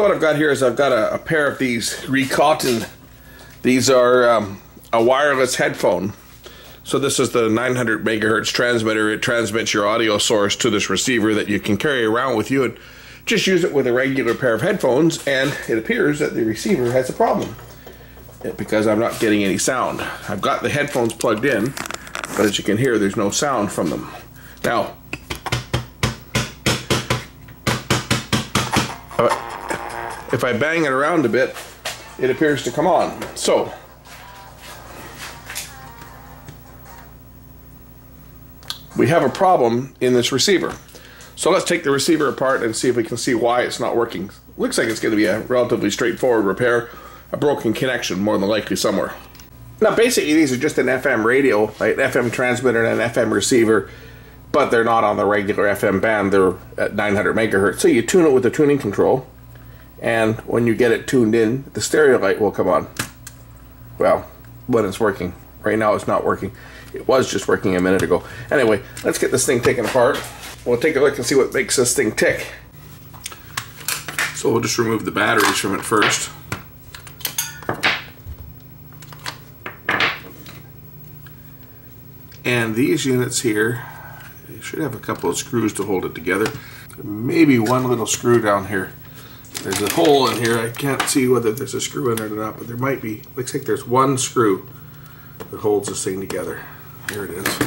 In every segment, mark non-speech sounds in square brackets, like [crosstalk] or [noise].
what I've got here is I've got a, a pair of these Recoton. These are um, a wireless headphone. So this is the 900 megahertz transmitter. It transmits your audio source to this receiver that you can carry around with you and just use it with a regular pair of headphones. And it appears that the receiver has a problem because I'm not getting any sound. I've got the headphones plugged in, but as you can hear, there's no sound from them. Now, if I bang it around a bit, it appears to come on. So, we have a problem in this receiver. So let's take the receiver apart and see if we can see why it's not working. Looks like it's going to be a relatively straightforward repair, a broken connection more than likely somewhere. Now basically these are just an FM radio, like an FM transmitter and an FM receiver, but they're not on the regular FM band, they're at 900 megahertz. So you tune it with the tuning control, and when you get it tuned in, the stereo light will come on. Well, when it's working. Right now it's not working. It was just working a minute ago. Anyway, let's get this thing taken apart. We'll take a look and see what makes this thing tick. So we'll just remove the batteries from it first. And these units here, should have a couple of screws to hold it together. Maybe one little screw down here. There's a hole in here. I can't see whether there's a screw in it or not, but there might be. Looks like there's one screw that holds this thing together. Here it is.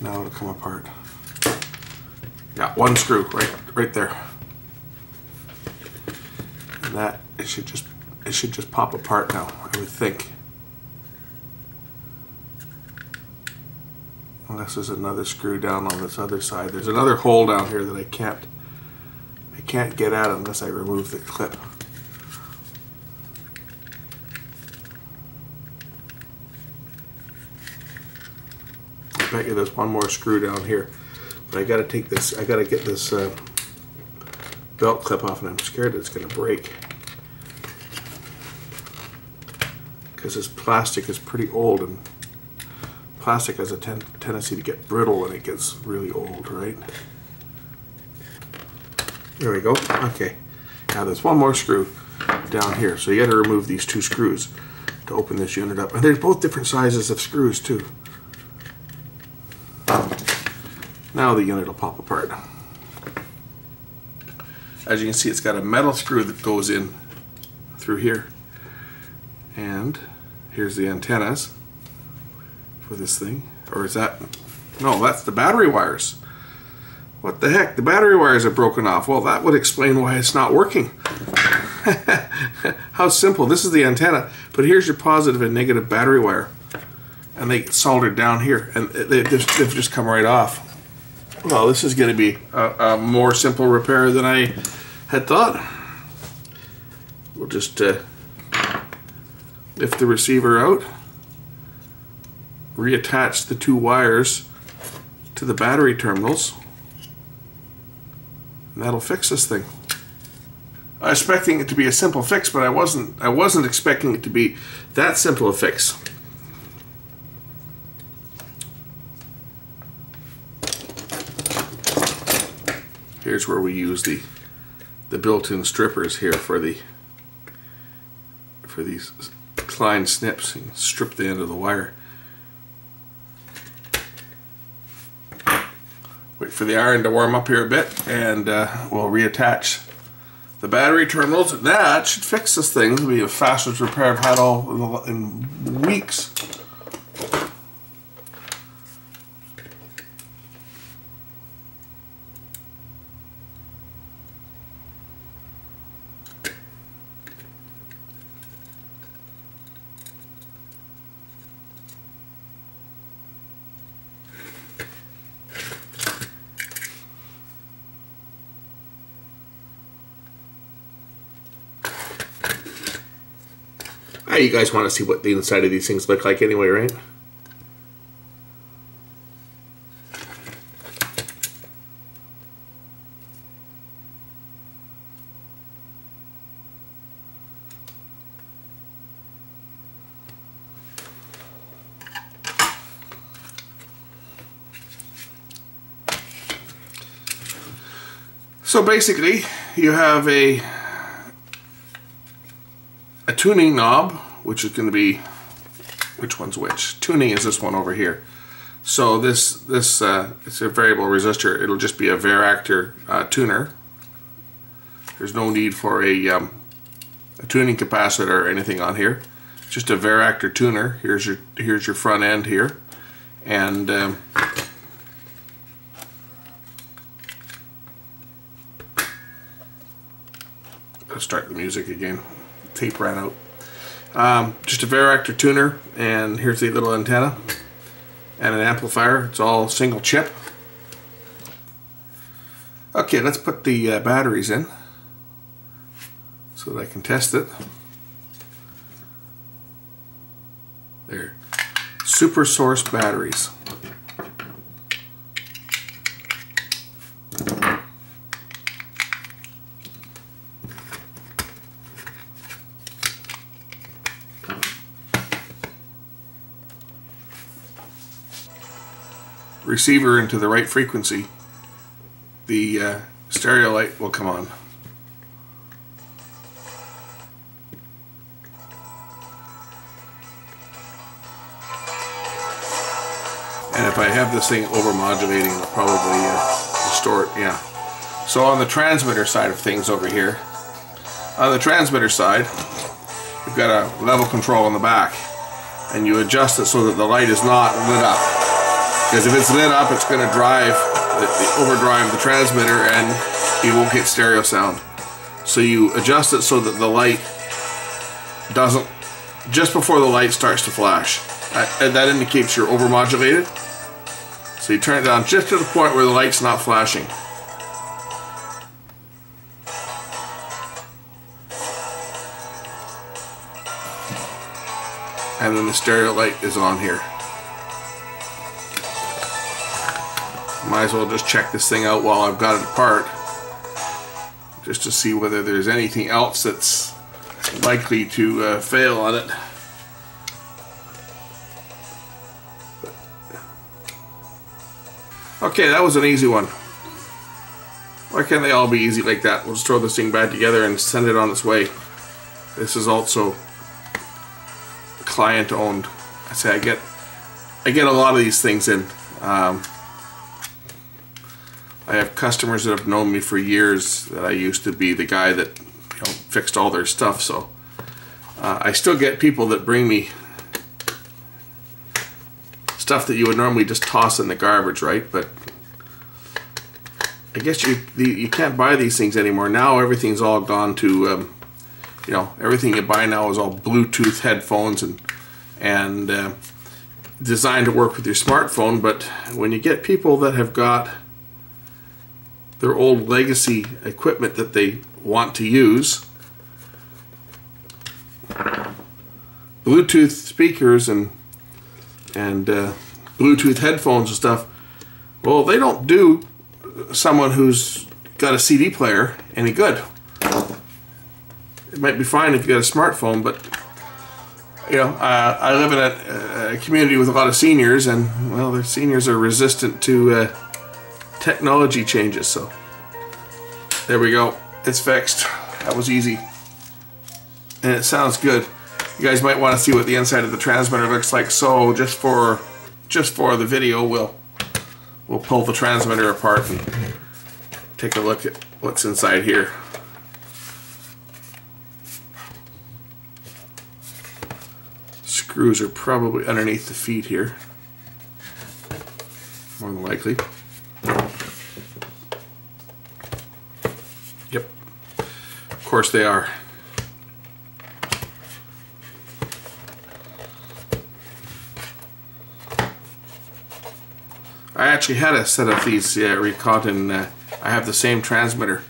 Now it'll come apart. Yeah, one screw right right there. And that it should just it should just pop apart now, I would think. Unless there's another screw down on this other side. There's another hole down here that I can't can't get at it unless I remove the clip. I bet you there's one more screw down here. But I gotta take this, I gotta get this uh, belt clip off and I'm scared it's gonna break. Because this plastic is pretty old and plastic has a ten tendency to get brittle when it gets really old, right? There we go. Okay. Now there's one more screw down here. So you got to remove these two screws to open this unit up. And there's both different sizes of screws too. Now the unit will pop apart. As you can see, it's got a metal screw that goes in through here. And here's the antennas for this thing. Or is that, no, that's the battery wires. What the heck? The battery wires are broken off. Well, that would explain why it's not working. [laughs] How simple. This is the antenna, but here's your positive and negative battery wire. And they soldered down here, and they just, they've just come right off. Well, this is going to be a, a, more simple repair than I had thought. We'll just uh, lift the receiver out, reattach the two wires to the battery terminals, and that'll fix this thing. I was expecting it to be a simple fix, but I wasn't. I wasn't expecting it to be that simple a fix. Here's where we use the the built-in strippers here for the for these Klein snips and strip the end of the wire. For the iron to warm up here a bit and uh, we'll reattach the battery terminals. That should fix this thing. Be the fastest repair I've had all in, in weeks. you guys want to see what the inside of these things look like anyway, right? So basically, you have a a tuning knob, which is going to be, which one's which? Tuning is this one over here. So this this uh, it's a variable resistor. It'll just be a Varactor uh, tuner. There's no need for a, um, a tuning capacitor or anything on here. Just a Varactor tuner. Here's your here's your front end here, and um, start the music again. Tape ran out. Um, just a Varactor tuner, and here's the little antenna and an amplifier. It's all single chip. Okay, let's put the uh, batteries in so that I can test it. There. Super Source batteries. Receiver into the right frequency, the uh, stereo light will come on. And if I have this thing over modulating, it'll probably uh, distort, yeah. So on the transmitter side of things over here, on the transmitter side, you've got a level control on the back, and you adjust it so that the light is not lit up. Because if it's lit up, it's going to drive, the, the overdrive the transmitter and you won't get stereo sound. So you adjust it so that the light doesn't, just before the light starts to flash. Uh, and that indicates you're overmodulated. So you turn it down just to the point where the light's not flashing. And then the stereo light is on here. Might as well just check this thing out while I've got it apart. Just to see whether there's anything else that's likely to uh, fail on it. Okay, that was an easy one. Why can't they all be easy like that? We'll just throw this thing back together and send it on its way. This is also client owned. I say I get I get a lot of these things in. Um, I have customers that have known me for years that I used to be the guy that you know, fixed all their stuff. So uh, I still get people that bring me stuff that you would normally just toss in the garbage, right? But I guess you you can't buy these things anymore. Now everything's all gone to um, you know everything you buy now is all Bluetooth headphones and and uh, designed to work with your smartphone. But when you get people that have got their old legacy equipment that they want to use. Bluetooth speakers and and uh, Bluetooth headphones and stuff. Well, they don't do someone who's got a CD player any good. It might be fine if you got a smartphone, but you know, uh, I live in a, a, community with a lot of seniors, and well, the seniors are resistant to uh, technology changes. So there we go. It's fixed. That was easy. And it sounds good. You guys might want to see what the inside of the transmitter looks like. So just for just for the video, we'll we'll pull the transmitter apart and take a look at what's inside here. Screws are probably underneath the feet here. More than likely. Course they are. I actually had a set of these uh, Recoton. Uh, I have the same transmitter.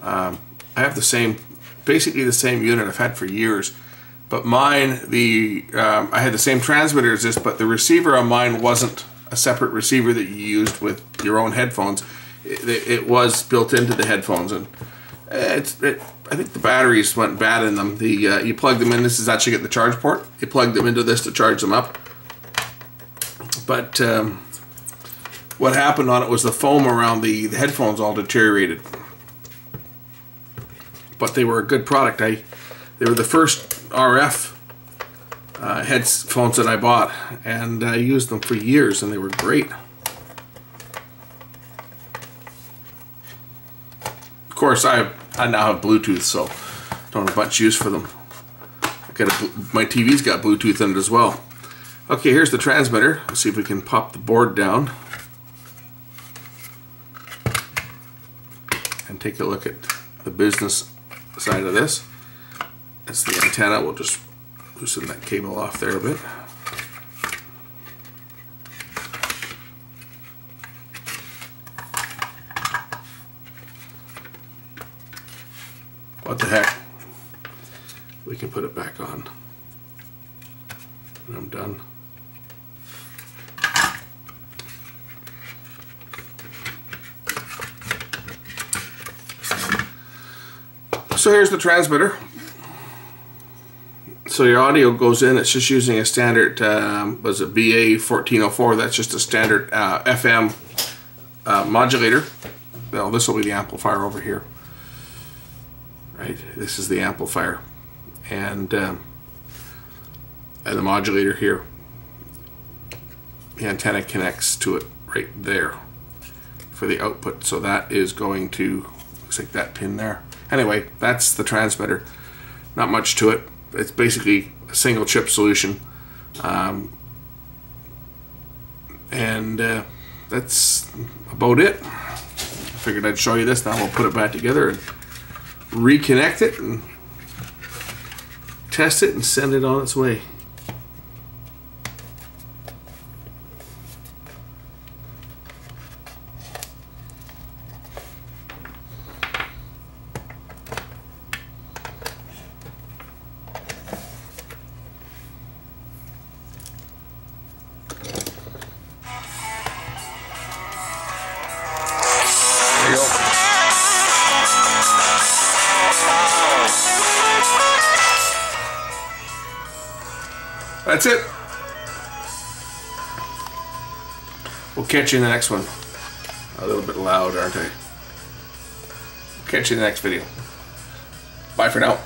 Um, I have the same, basically the same unit I've had for years. But mine, the um, I had the same transmitter as this, but the receiver on mine wasn't a separate receiver that you used with your own headphones. It, it was built into the headphones, and it's, it, I think the batteries went bad in them. The uh, you plug them in. This is actually get the charge port. You plug them into this to charge them up. But um, what happened on it was the foam around the, the headphones all deteriorated. But they were a good product. I They were the first RF uh, headphones that I bought, and I used them for years, and they were great. Of course, I I now have Bluetooth, so don't have much use for them. I got a, my TV's got Bluetooth in it as well. Okay, here's the transmitter. Let's see if we can pop the board down and take a look at the business side of this. That's the antenna. We'll just loosen that cable off there a bit. What the heck? We can put it back on. And I'm done. So here's the transmitter. So your audio goes in, it's just using a standard, um, was it VA 1404, that's just a standard uh, FM uh, modulator. Well, this will be the amplifier over here. Right, this is the amplifier. And, um, and the modulator here. The antenna connects to it right there for the output. So that is going to, looks like that pin there. Anyway, that's the transmitter. Not much to it. It's basically a single chip solution. Um, and uh, that's about it. I figured I'd show you this. Now we'll put it back together reconnect it and test it and send it on its way. That's it. We'll catch you in the next one. A little bit loud, aren't I? Catch you in the next video. Bye for now.